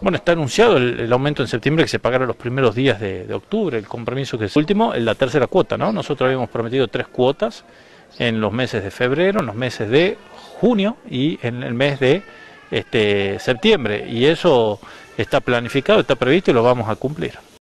Bueno, está anunciado el, aumento en septiembre que se pagará los primeros días de, octubre, el compromiso que es último, en la tercera cuota, ¿no? Nosotros habíamos prometido tres cuotas en los meses de febrero, en los meses de junio y en el mes de este, septiembre, y eso está planificado, está previsto y lo vamos a cumplir.